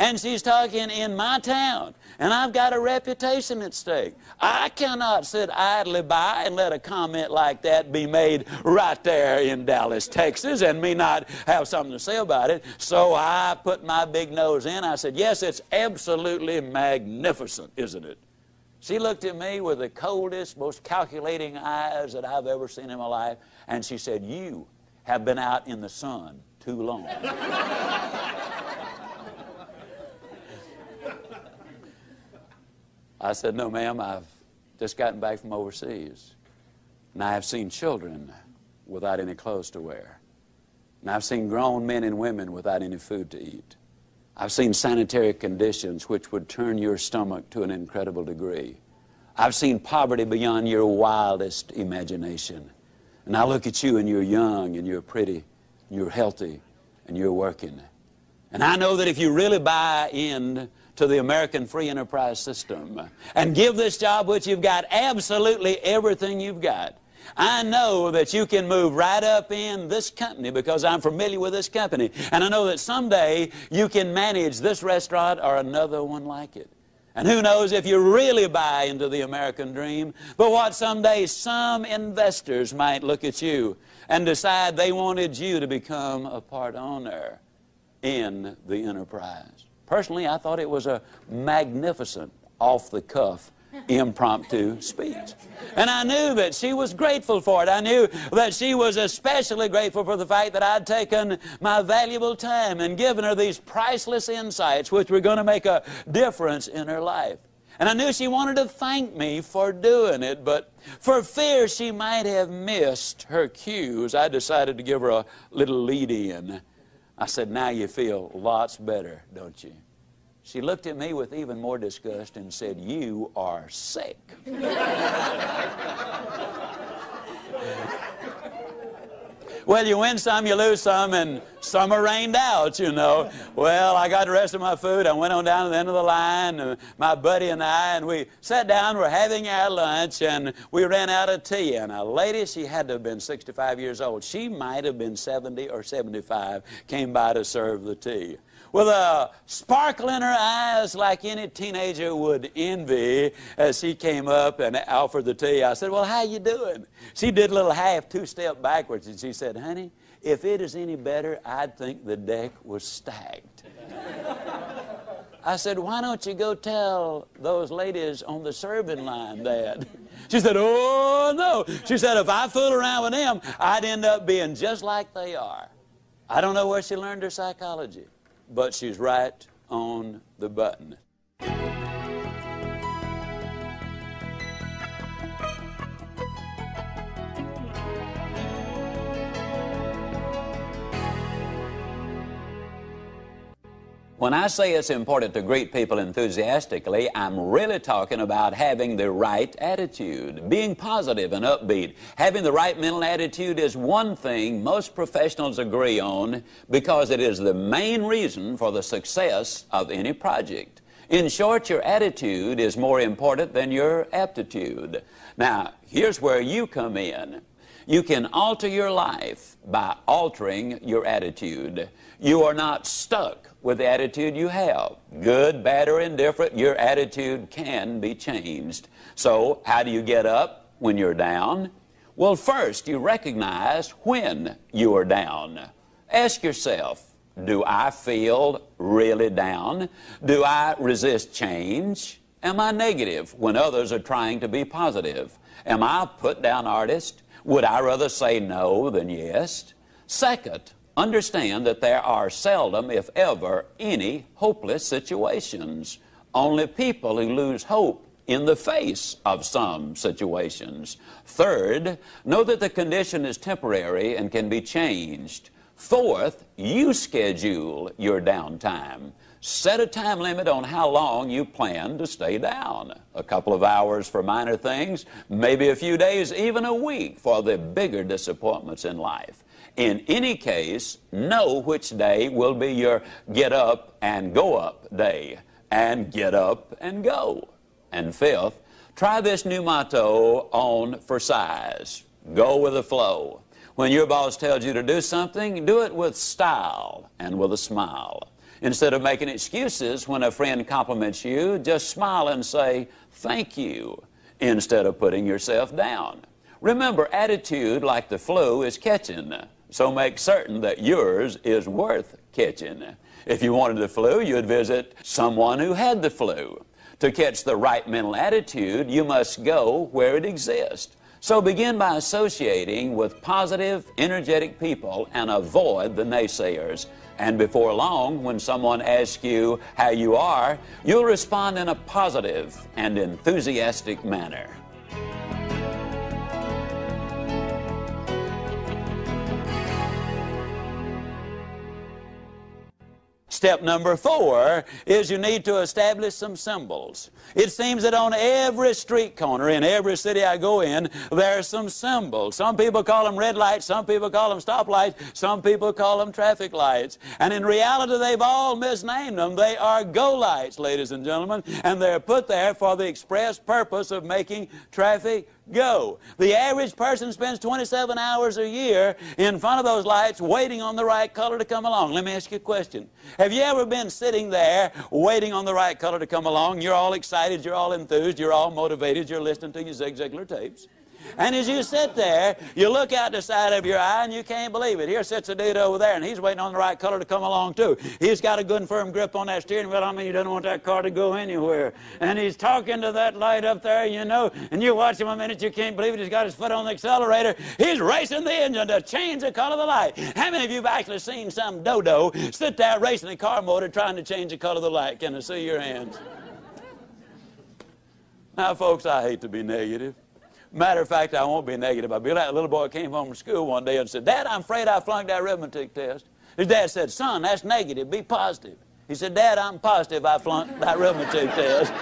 And she's talking in my town. And I've got a reputation at stake. I cannot sit idly by and let a comment like that be made right there in Dallas, Texas, and me not have something to say about it. So I put my big nose in. I said, Yes, it's absolutely magnificent, isn't it? She looked at me with the coldest, most calculating eyes that I've ever seen in my life, and she said, You have been out in the sun too long. I said, No, ma'am, I've just gotten back from overseas. And I have seen children without any clothes to wear. And I've seen grown men and women without any food to eat. I've seen sanitary conditions which would turn your stomach to an incredible degree. I've seen poverty beyond your wildest imagination. And I look at you and you're young and you're pretty, and you're healthy, and you're working. And I know that if you really buy in to the American free enterprise system and give this job which you've got absolutely everything you've got. I know that you can move right up in this company because I'm familiar with this company. And I know that someday you can manage this restaurant or another one like it. And who knows if you really buy into the American dream, but what someday some investors might look at you and decide they wanted you to become a part owner in the enterprise. Personally, I thought it was a magnificent, off the cuff, impromptu speech. And I knew that she was grateful for it. I knew that she was especially grateful for the fact that I'd taken my valuable time and given her these priceless insights which were going to make a difference in her life. And I knew she wanted to thank me for doing it, but for fear she might have missed her cues, I decided to give her a little lead in. I said, Now you feel lots better, don't you? She looked at me with even more disgust and said, You are sick. well, you win some, you lose some, and some are rained out, you know. Well, I got the rest of my food. I went on down to the end of the line, my buddy and I, and we sat down, we're having our lunch, and we ran out of tea. And a lady, she had to have been 65 years old. She might have been 70 or 75, came by to serve the tea with a sparkle in her eyes like any teenager would envy as she came up and offered the tea. I said, well, how you doing? She did a little half two-step backwards, and she said, honey, if it is any better, I'd think the deck was stacked. I said, why don't you go tell those ladies on the serving line that? She said, oh, no. She said, if I fool around with them, I'd end up being just like they are. I don't know where she learned her psychology, but she's right on the button. When I say it's important to greet people enthusiastically, I'm really talking about having the right attitude, being positive and upbeat. Having the right mental attitude is one thing most professionals agree on because it is the main reason for the success of any project. In short, your attitude is more important than your aptitude. Now, here's where you come in. You can alter your life by altering your attitude. You are not stuck with the attitude you have. Good, bad, or indifferent, your attitude can be changed. So, how do you get up when you're down? Well, first, you recognize when you are down. Ask yourself, do I feel really down? Do I resist change? Am I negative when others are trying to be positive? Am I a put down artist? Would I rather say no than yes? Second, Understand that there are seldom, if ever, any hopeless situations. Only people who lose hope in the face of some situations. Third, know that the condition is temporary and can be changed. Fourth, you schedule your downtime. Set a time limit on how long you plan to stay down. A couple of hours for minor things, maybe a few days, even a week for the bigger disappointments in life. In any case, know which day will be your get up and go up day, and get up and go. And fifth, try this new motto on for size go with the flow. When your boss tells you to do something, do it with style and with a smile. Instead of making excuses when a friend compliments you, just smile and say, thank you, instead of putting yourself down. Remember, attitude, like the flu, is catching, so make certain that yours is worth catching. If you wanted the flu, you'd visit someone who had the flu. To catch the right mental attitude, you must go where it exists. So begin by associating with positive, energetic people and avoid the naysayers. And before long, when someone asks you how you are, you'll respond in a positive and enthusiastic manner. Step number four is you need to establish some symbols. It seems that on every street corner in every city I go in, there are some symbols. Some people call them red lights, some people call them stoplights, some people call them traffic lights. And in reality, they've all misnamed them. They are go lights, ladies and gentlemen, and they're put there for the express purpose of making traffic go. The average person spends 27 hours a year in front of those lights waiting on the right color to come along. Let me ask you a question. Have you ever been sitting there waiting on the right color to come along? You're all excited, you're all enthused, you're all motivated, you're listening to your Zig Ziglar tapes. And as you sit there, you look out the side of your eye and you can't believe it. Here sits a dude over there and he's waiting on the right color to come along too. He's got a good and firm grip on that steering wheel. I mean, he doesn't want that car to go anywhere. And he's talking to that light up there, you know, and you watch him a minute, you can't believe it. He's got his foot on the accelerator. He's racing the engine to change the color of the light. How many of you have actually seen some dodo sit there racing the car motor trying to change the color of the light? Can I see your hands? Now, folks, I hate to be negative. Matter of fact, I won't be negative. I'll be like a little boy came home from school one day and said, Dad, I'm afraid I flunked that arithmetic test. His dad said, Son, that's negative. Be positive. He said, Dad, I'm positive I flunked that arithmetic test.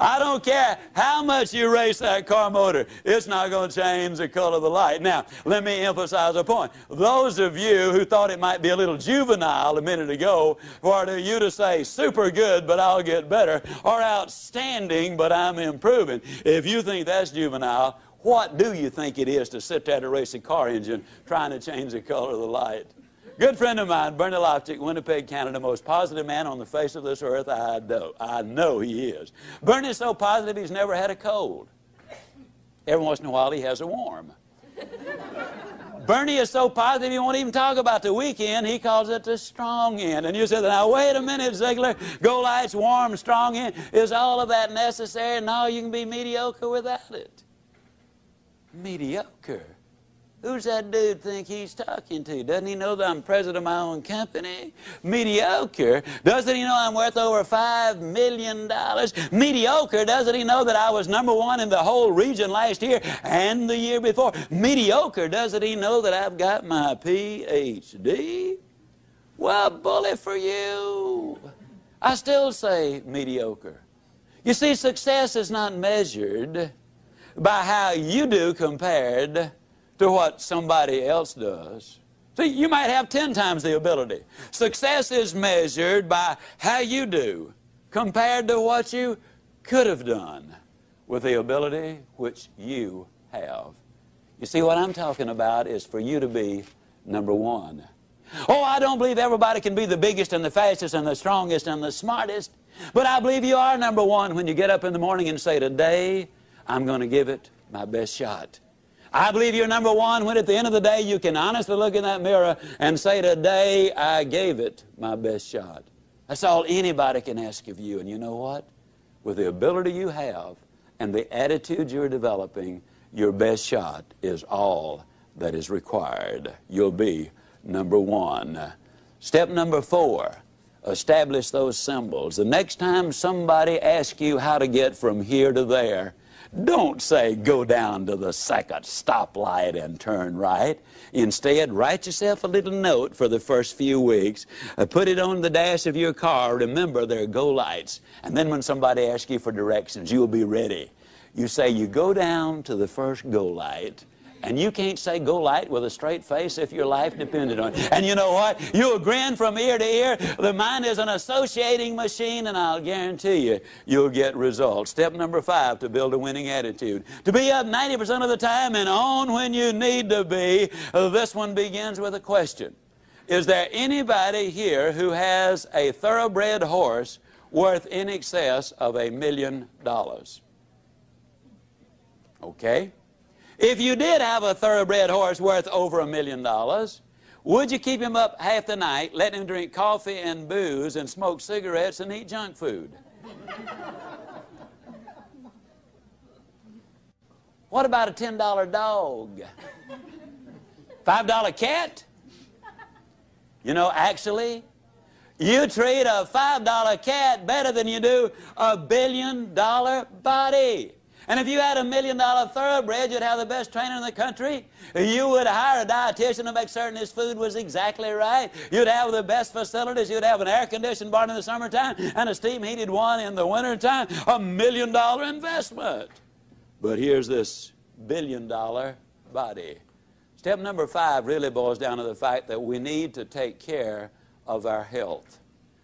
I don't care how much you race that car motor, it's not going to change the color of the light. Now, let me emphasize a point. Those of you who thought it might be a little juvenile a minute ago for you to say super good, but I'll get better, or outstanding, but I'm improving, if you think that's juvenile, what do you think it is to sit there race a car engine trying to change the color of the light? Good friend of mine, Bernie Lofchick, Winnipeg, Canada, most positive man on the face of this earth. I know, I know he is. Bernie's so positive he's never had a cold. Every once in a while he has a warm. Bernie is so positive he won't even talk about the weekend. He calls it the strong end. And you said, now wait a minute, Ziglar. Go lights, warm, strong end. Is all of that necessary? No, you can be mediocre without it. Mediocre. Who's that dude think he's talking to? Doesn't he know that I'm president of my own company? Mediocre. Doesn't he know I'm worth over $5 million? Mediocre. Doesn't he know that I was number one in the whole region last year and the year before? Mediocre. Doesn't he know that I've got my PhD? Well, bully for you. I still say mediocre. You see, success is not measured by how you do compared to what somebody else does. See, you might have 10 times the ability. Success is measured by how you do compared to what you could have done with the ability which you have. You see, what I'm talking about is for you to be number one. Oh, I don't believe everybody can be the biggest and the fastest and the strongest and the smartest, but I believe you are number one when you get up in the morning and say, Today, I'm going to give it my best shot. I believe you're number one when at the end of the day you can honestly look in that mirror and say, Today I gave it my best shot. That's all anybody can ask of you. And you know what? With the ability you have and the attitude you're developing, your best shot is all that is required. You'll be number one. Step number four establish those symbols. The next time somebody asks you how to get from here to there, Don't say go down to the second stoplight and turn right. Instead, write yourself a little note for the first few weeks. Uh, put it on the dash of your car. Remember, there are go lights. And then when somebody asks you for directions, you'll be ready. You say, you go down to the first go light and you can't say go light with a straight face if your life depended on it. And you know what? You'll grin from ear to ear. The mind is an associating machine, and I'll guarantee you, you'll get results. Step number five to build a winning attitude. To be up 90% of the time and on when you need to be. This one begins with a question. Is there anybody here who has a thoroughbred horse worth in excess of a million dollars? Okay? If you did have a thoroughbred horse worth over a million dollars, would you keep him up half the night, let him drink coffee and booze and smoke cigarettes and eat junk food? what about a $10 dog? $5 cat? You know, actually, you treat a $5 cat better than you do a billion dollar body. And if you had a million dollar thoroughbred, you'd have the best trainer in the country. You would hire a dietitian to make certain his food was exactly right. You'd have the best facilities. You'd have an air conditioned barn in the summertime and a steam heated one in the wintertime. A million dollar investment. But here's this billion dollar body. Step number five really boils down to the fact that we need to take care of our health.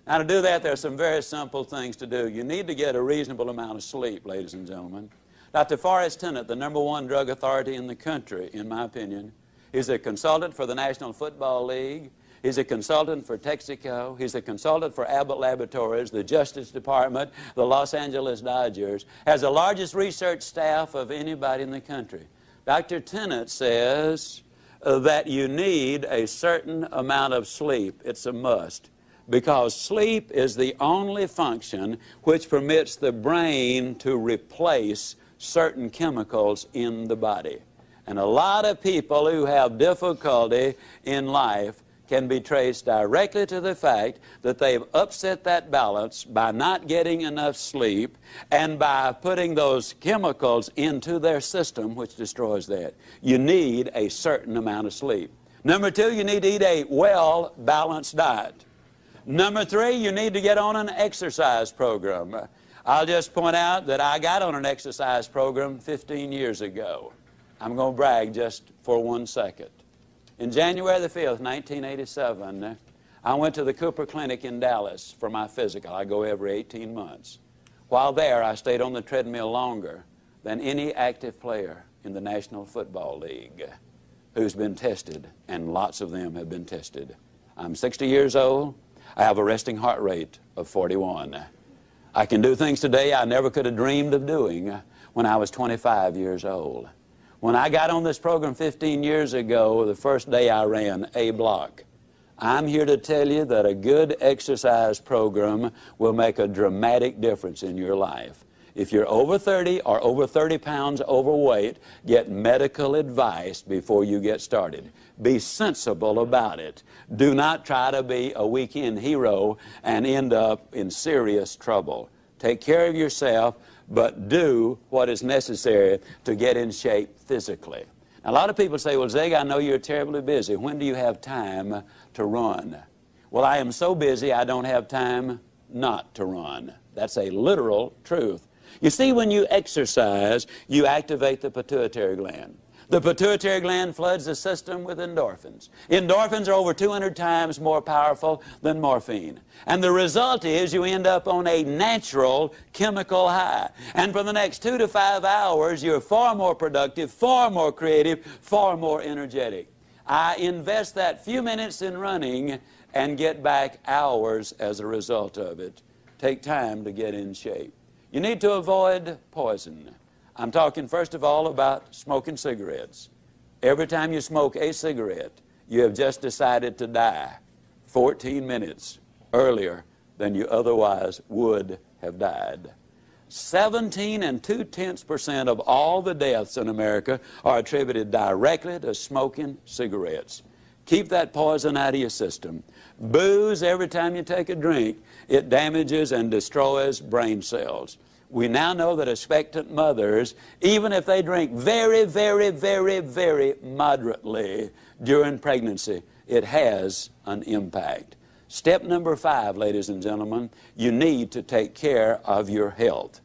Now, to do that, there are some very simple things to do. You need to get a reasonable amount of sleep, ladies and gentlemen. Dr. Forrest Tennant, the number one drug authority in the country, in my opinion, is a consultant for the National Football League. He's a consultant for Texaco. He's a consultant for Abbott Laboratories, the Justice Department, the Los Angeles Dodgers. Has the largest research staff of anybody in the country. Dr. Tennant says that you need a certain amount of sleep. It's a must because sleep is the only function which permits the brain to replace certain chemicals in the body. And a lot of people who have difficulty in life can be traced directly to the fact that they've upset that balance by not getting enough sleep and by putting those chemicals into their system, which destroys that. You need a certain amount of sleep. Number two, you need to eat a well balanced diet. Number three, you need to get on an exercise program. I'll just point out that I got on an exercise program 15 years ago. I'm going to brag just for one second. In January the 5th, 1987, I went to the Cooper Clinic in Dallas for my physical. I go every 18 months. While there, I stayed on the treadmill longer than any active player in the National Football League who's been tested, and lots of them have been tested. I'm 60 years old. I have a resting heart rate of 41. I can do things today I never could have dreamed of doing when I was 25 years old. When I got on this program 15 years ago, the first day I ran A block, I'm here to tell you that a good exercise program will make a dramatic difference in your life. If you're over 30 or over 30 pounds overweight, get medical advice before you get started. Be sensible about it. Do not try to be a weekend hero and end up in serious trouble. Take care of yourself, but do what is necessary to get in shape physically. Now, a lot of people say, Well, Zig, I know you're terribly busy. When do you have time to run? Well, I am so busy I don't have time not to run. That's a literal truth. You see, when you exercise, you activate the pituitary gland. The pituitary gland floods the system with endorphins. Endorphins are over 200 times more powerful than morphine. And the result is you end up on a natural chemical high. And for the next two to five hours, you're far more productive, far more creative, far more energetic. I invest that few minutes in running and get back hours as a result of it. Take time to get in shape. You need to avoid poison. I'm talking first of all about smoking cigarettes. Every time you smoke a cigarette, you have just decided to die 14 minutes earlier than you otherwise would have died. 17 and 2 tenths percent of all the deaths in America are attributed directly to smoking cigarettes. Keep that poison out of your system. Booze, every time you take a drink, it damages and destroys brain cells. We now know that expectant mothers, even if they drink very, very, very, very moderately during pregnancy, it has an impact. Step number five, ladies and gentlemen, you need to take care of your health.